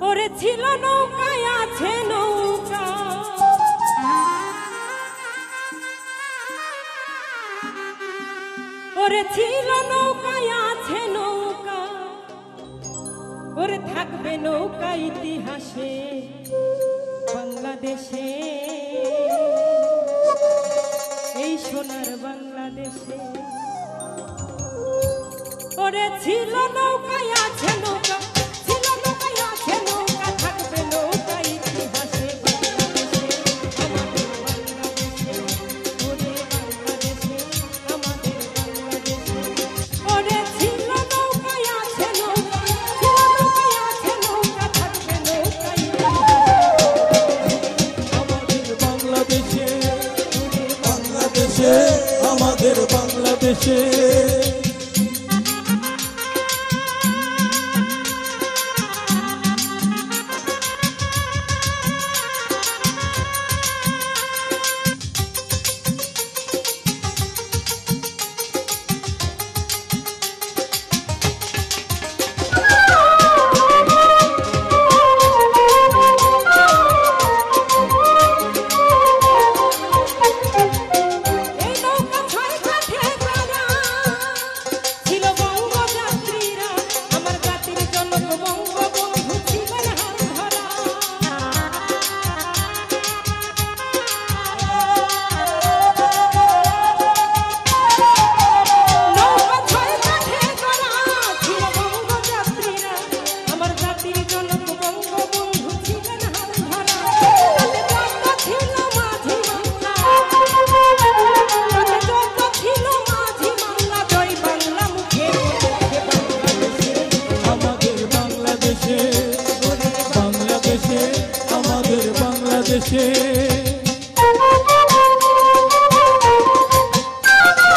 ওরে ছিল নৌকায় আছে নৌকা। ওরে ছিল নৌকায় আছে নৌকা। ওরে থাকবে নৌকা ইতিহাসে বাংলাদেশে। এই সোনার বাংলাদেশে। ওরে ছিল নৌকায় আছে নৌকা। geçer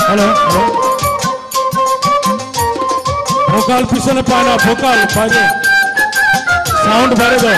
हेलो भोकाल पाना भोकाल पाने साउंड भरे दो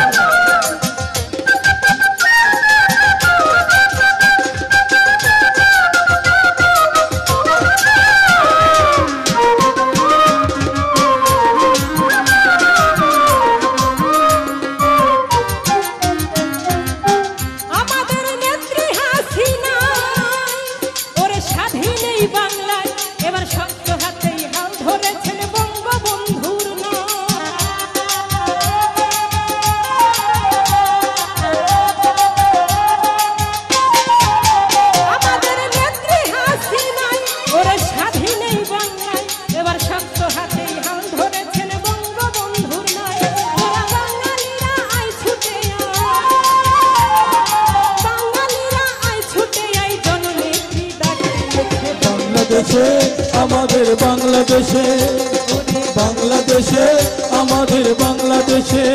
বাংলাদেশে আমাদের বাংলাদেশে। বাংলাদেশে আমাদের বাংলাদেশে।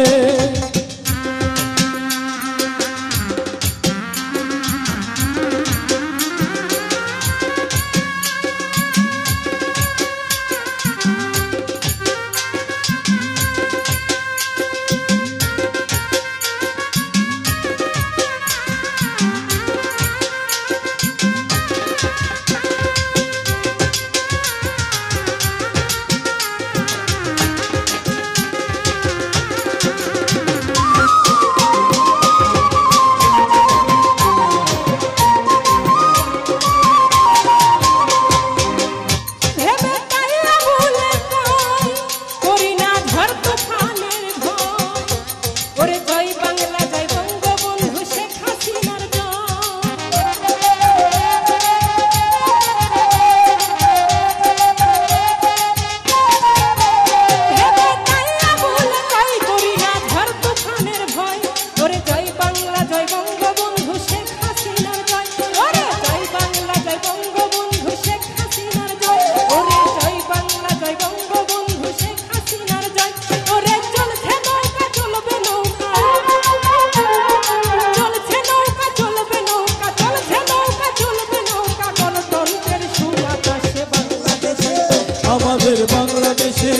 আমাদের বাংলাদেশে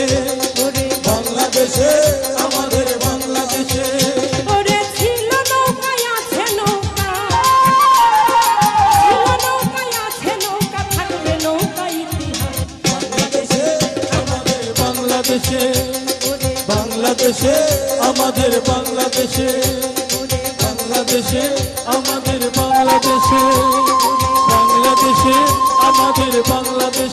বাংলাদেশে আমাদের বাংলাদেশে। বাংলাদেশে আমাদের বাংলাদেশে। বাংলাদেশে আমাদের বাংলাদেশে। বাংলাদেশে আমাদের বাংলাদেশ।